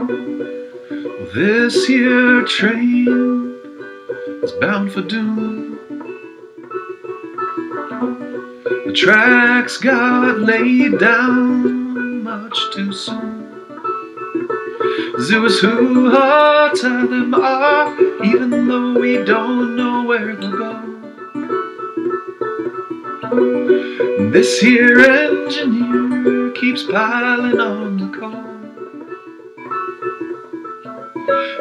This here train is bound for doom. The tracks got laid down much too soon. Zoo is who are tie them off, even though we don't know where they'll go. This here engineer keeps piling on the coal.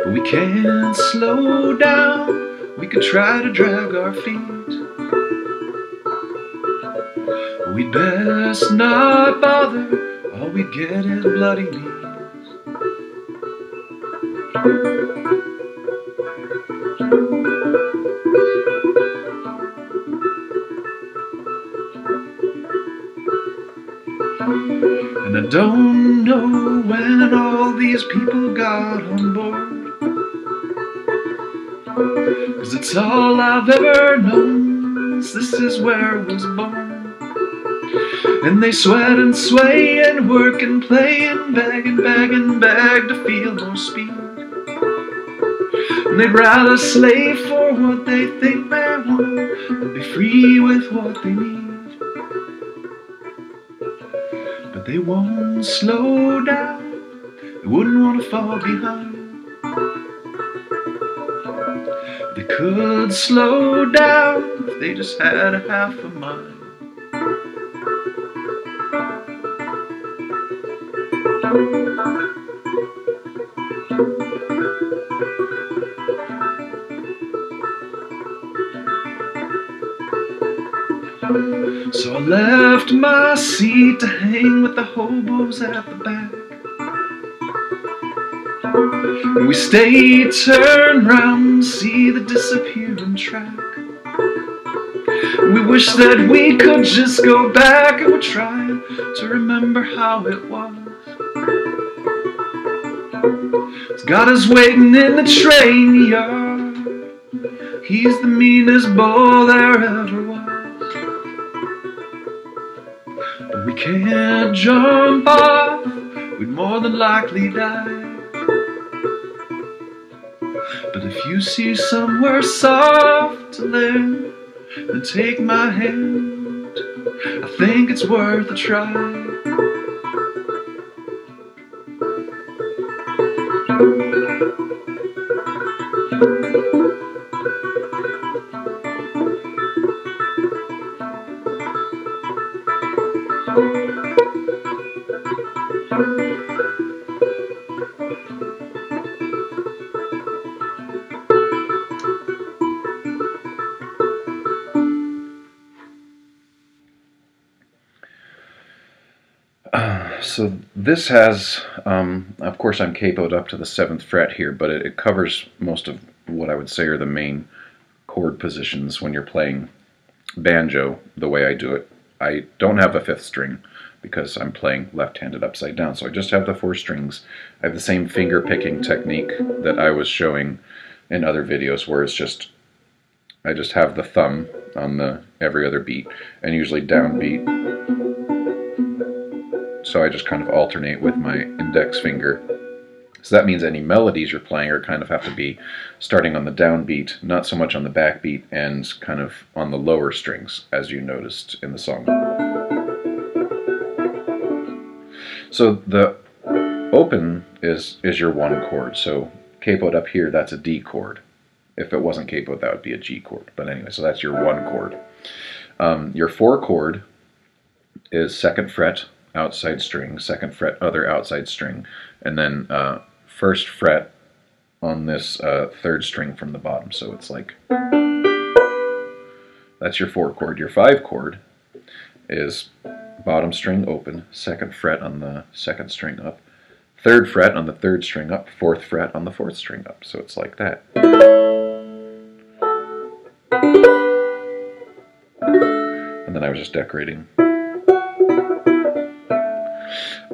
But we can't slow down, we could try to drag our feet. We'd best not bother, all we get is bloody knees. And I don't know when all these people got on board. Cause it's all I've ever known. This is where I was born. And they sweat and sway and work and play and beg and beg and beg to feel more speed. And they'd rather slave for what they think they want than be free with what they need. They won't slow down, they wouldn't want to fall behind. They could slow down if they just had a half a mind. So I left my seat to hang with the hobos at the back. We stayed turned round see the disappearing track. We wish that we could just go back and we're trying to remember how it was. It's got us waiting in the train yard. He's the meanest bull there ever was. We can't jump off, we'd more than likely die. But if you see somewhere soft to live, then take my hand. I think it's worth a try. So this has, um, of course, I'm capoed up to the seventh fret here, but it, it covers most of what I would say are the main chord positions when you're playing banjo the way I do it. I don't have a fifth string because I'm playing left-handed upside down, so I just have the four strings. I have the same finger picking technique that I was showing in other videos where it's just I just have the thumb on the every other beat and usually downbeat so I just kind of alternate with my index finger. So that means any melodies you're playing are kind of have to be starting on the downbeat, not so much on the backbeat, and kind of on the lower strings, as you noticed in the song. So the open is is your one chord. So capoed up here, that's a D chord. If it wasn't capoed, that would be a G chord. But anyway, so that's your one chord. Um, your four chord is second fret outside string, second fret other outside string, and then uh, first fret on this uh, third string from the bottom. So it's like that's your four chord. Your five chord is bottom string open, second fret on the second string up, third fret on the third string up, fourth fret on the fourth string up. So it's like that. And then I was just decorating.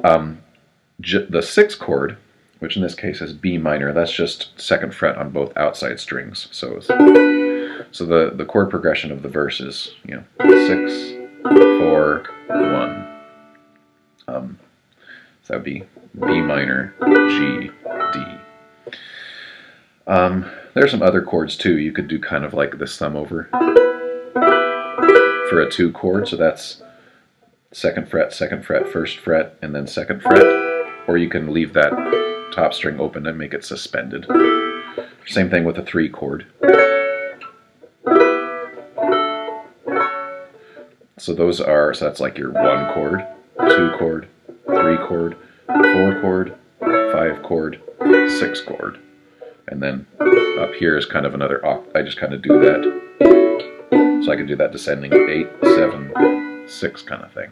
Um, the sixth chord, which in this case is B minor, that's just second fret on both outside strings. So, so the the chord progression of the verse is you know six, four, one, um, So that would be B minor, G, D. Um, there's some other chords too. You could do kind of like this thumb over for a two chord. So that's second fret, second fret, first fret, and then second fret. Or you can leave that top string open and make it suspended. Same thing with a three chord. So those are, so that's like your one chord, two chord, three chord, four chord, five chord, six chord. And then up here is kind of another. I just kind of do that. So I can do that descending eight, seven, six kind of thing.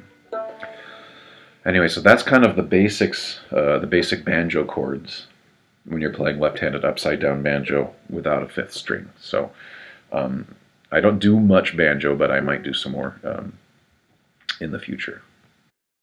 Anyway, so that's kind of the basics, uh, the basic banjo chords when you're playing left-handed upside-down banjo without a fifth string. So um, I don't do much banjo, but I might do some more um, in the future.